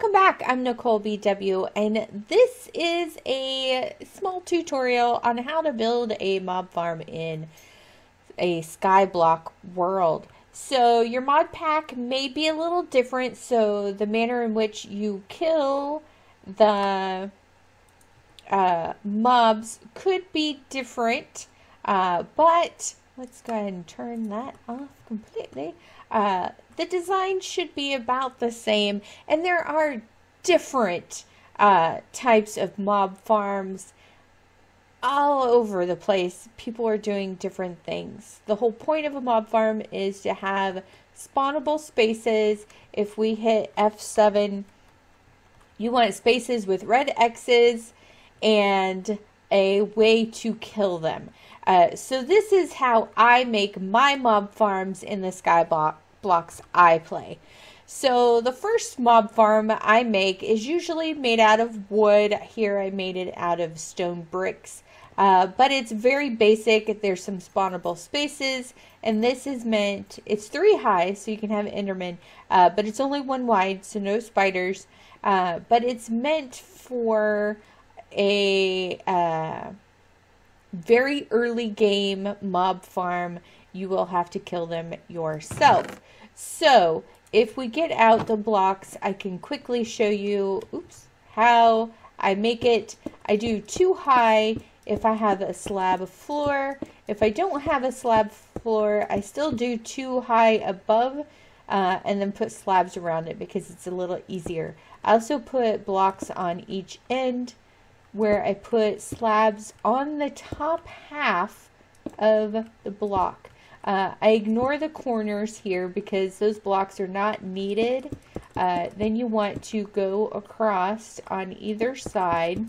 welcome back. I'm Nicolbw, and this is a small tutorial on how to build a mob farm in a skyblock world. So your mod pack may be a little different, so the manner in which you kill the uh, mobs could be different, uh, but let's go ahead and turn that off completely. Uh, the design should be about the same, and there are different uh, types of mob farms all over the place. People are doing different things. The whole point of a mob farm is to have spawnable spaces. If we hit F7, you want spaces with red X's and a way to kill them. Uh, so this is how I make my mob farms in the skyblock blocks I play. So the first mob farm I make is usually made out of wood. Here I made it out of stone bricks. Uh, but it's very basic. There's some spawnable spaces, and this is meant, it's three high, so you can have Enderman, uh, but it's only one wide, so no spiders. Uh, but it's meant for a uh, very early game mob farm. You will have to kill them yourself. So if we get out the blocks, I can quickly show you, oops, how I make it. I do two high if I have a slab floor. If I don't have a slab floor, I still do two high above uh, and then put slabs around it because it's a little easier. I also put blocks on each end where I put slabs on the top half of the block. Uh, I ignore the corners here because those blocks are not needed. Uh, then you want to go across on either side.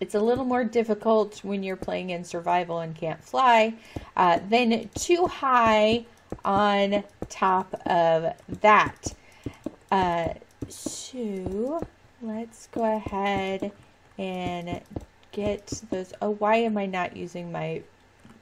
It's a little more difficult when you're playing in survival and can't fly. Uh, then two high on top of that. Uh, so let's go ahead and get those. Oh, why am I not using my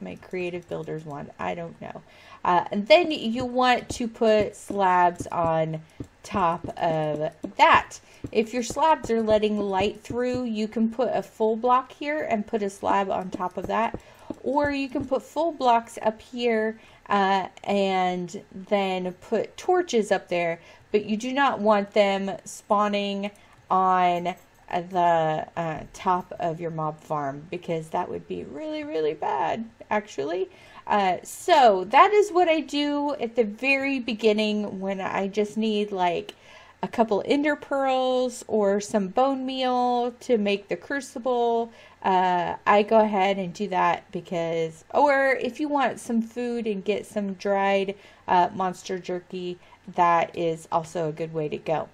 my creative builders wand. I don't know. Uh, and then you want to put slabs on top of that. If your slabs are letting light through, you can put a full block here and put a slab on top of that. Or you can put full blocks up here uh, and then put torches up there. But you do not want them spawning on the uh, top of your mob farm because that would be really, really bad, actually. Uh, so that is what I do at the very beginning when I just need like a couple ender pearls or some bone meal to make the crucible. Uh, I go ahead and do that because, or if you want some food and get some dried uh, monster jerky, that is also a good way to go.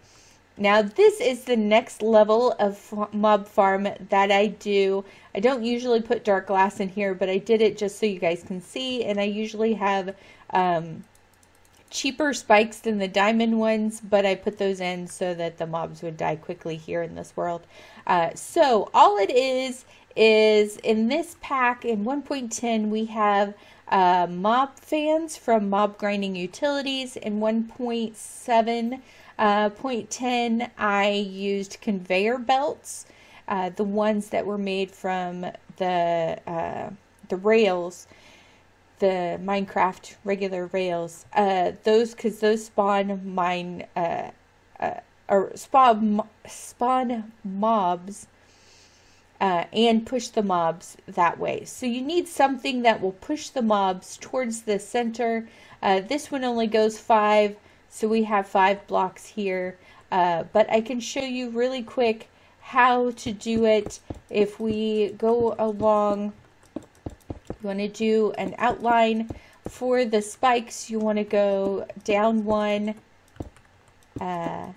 Now this is the next level of mob farm that I do. I don't usually put dark glass in here, but I did it just so you guys can see. And I usually have um, cheaper spikes than the diamond ones, but I put those in so that the mobs would die quickly here in this world. Uh, so all it is, is in this pack in 1.10 we have uh, mob fans from Mob Grinding Utilities. In 1.7 uh, point 10, I used conveyor belts, uh, the ones that were made from the uh, the rails, the Minecraft regular rails. Uh, those because those spawn mine uh, or spawn spawn mobs. Uh, and push the mobs that way. So you need something that will push the mobs towards the center. Uh, this one only goes five. So we have five blocks here, uh, but I can show you really quick how to do it. If we go along, you want to do an outline for the spikes, you want to go down one, uh,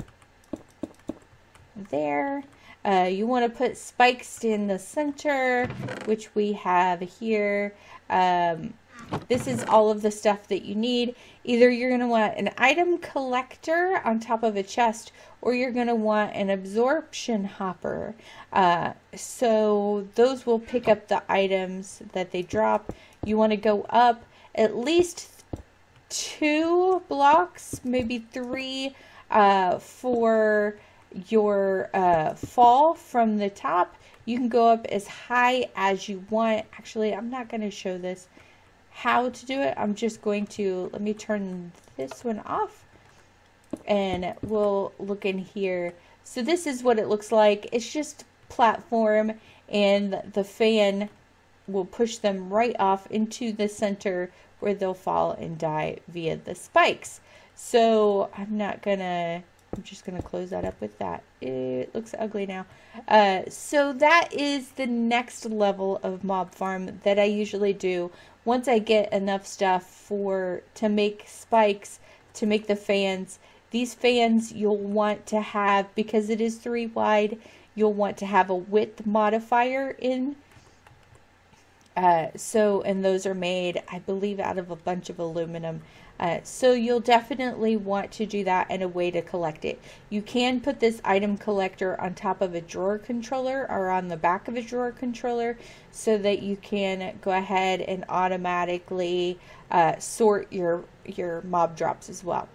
there. Uh, you want to put spikes in the center, which we have here. Um, this is all of the stuff that you need. Either you're going to want an item collector on top of a chest or you're going to want an absorption hopper. Uh, so those will pick up the items that they drop. You want to go up at least two blocks, maybe three, uh, for your uh, fall from the top, you can go up as high as you want. Actually, I'm not going to show this how to do it. I'm just going to, let me turn this one off and we'll look in here. So this is what it looks like. It's just platform and the fan will push them right off into the center where they'll fall and die via the spikes. So I'm not gonna, I'm just gonna close that up with that. It looks ugly now. Uh, so that is the next level of mob farm that I usually do. Once I get enough stuff for, to make spikes, to make the fans, these fans you'll want to have, because it is three wide, you'll want to have a width modifier in uh, so, and those are made, I believe, out of a bunch of aluminum. Uh, so you'll definitely want to do that and a way to collect it. You can put this item collector on top of a drawer controller or on the back of a drawer controller so that you can go ahead and automatically uh, sort your, your mob drops as well.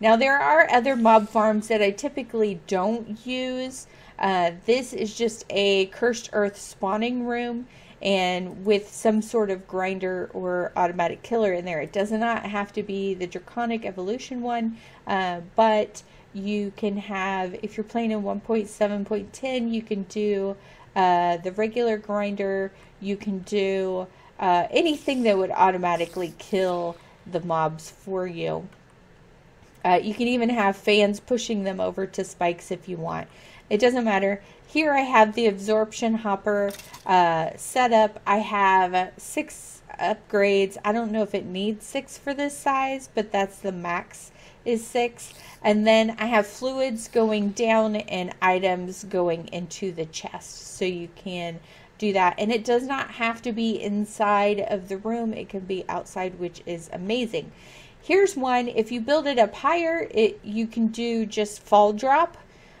Now there are other mob farms that I typically don't use. Uh, this is just a cursed earth spawning room and with some sort of grinder or automatic killer in there. It does not have to be the draconic evolution one, uh, but you can have, if you're playing in 1.7.10, you can do uh, the regular grinder, you can do uh, anything that would automatically kill the mobs for you. Uh, you can even have fans pushing them over to spikes if you want. It doesn't matter. Here I have the absorption hopper uh, set up. I have six upgrades. I don't know if it needs six for this size, but that's the max is six. And then I have fluids going down and items going into the chest. So you can do that. And it does not have to be inside of the room. It can be outside, which is amazing. Here's one. If you build it up higher, it you can do just fall drop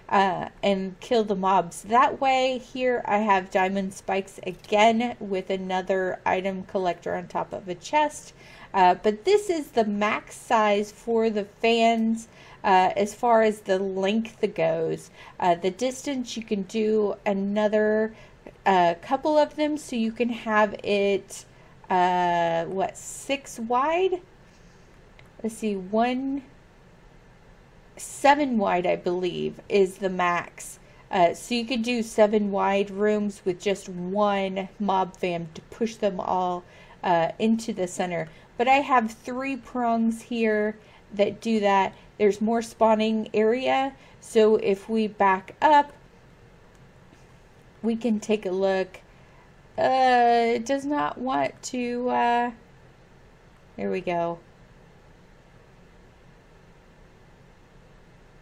uh, and kill the mobs that way. Here I have diamond spikes again with another item collector on top of a chest. Uh, but this is the max size for the fans uh, as far as the length goes. Uh, the distance you can do another uh, couple of them so you can have it what six wide let's see one seven wide, I believe, is the max. Uh, so you could do seven wide rooms with just one mob fan to push them all uh, into the center. But I have three prongs here that do that. There's more spawning area. So if we back up, we can take a look. Uh, it does not want to, uh, there we go.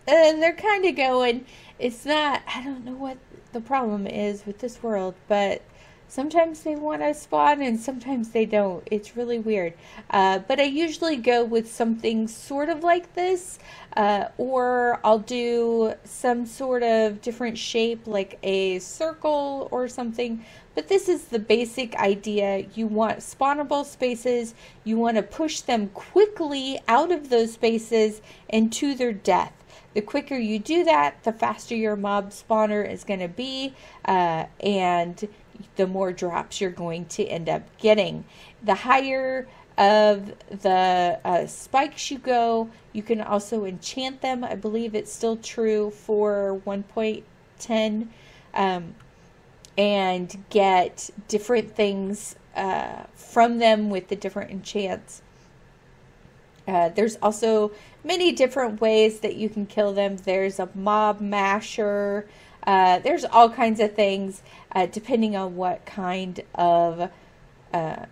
And they're kind of going it's not i don't know what the problem is with this world but sometimes they want to spawn and sometimes they don't. It's really weird. Uh, but i usually go with something sort of like this uh, or i'll do some sort of different shape like a circle or something. But this is the basic idea. You want spawnable spaces. You want to push them quickly out of those spaces and to their death. The quicker you do that, the faster your mob spawner is going to be, uh, and the more drops you're going to end up getting. The higher of the uh, spikes you go, you can also enchant them. I believe it's still true for 1.10 um, and get different things uh, from them with the different enchants. Uh, there's also many different ways that you can kill them. There's a mob masher. Uh, there's all kinds of things uh, depending on what kind of uh,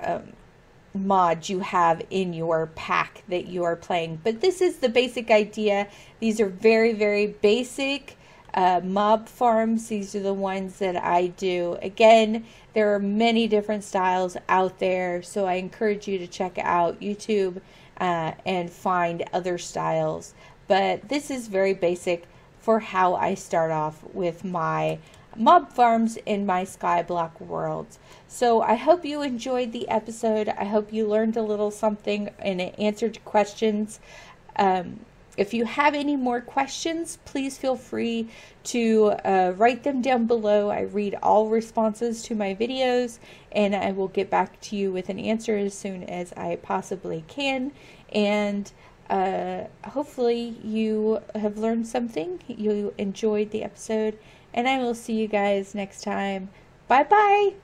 um, mod you have in your pack that you are playing. But this is the basic idea. These are very, very basic uh, mob farms. These are the ones that I do. Again, there are many different styles out there, so I encourage you to check out YouTube uh, and find other styles. But this is very basic for how I start off with my mob farms in my skyblock worlds. So I hope you enjoyed the episode. I hope you learned a little something and it answered questions. Um, if you have any more questions, please feel free to uh, write them down below. I read all responses to my videos and I will get back to you with an answer as soon as I possibly can. And uh, hopefully, you have learned something, you enjoyed the episode, and I will see you guys next time. Bye bye.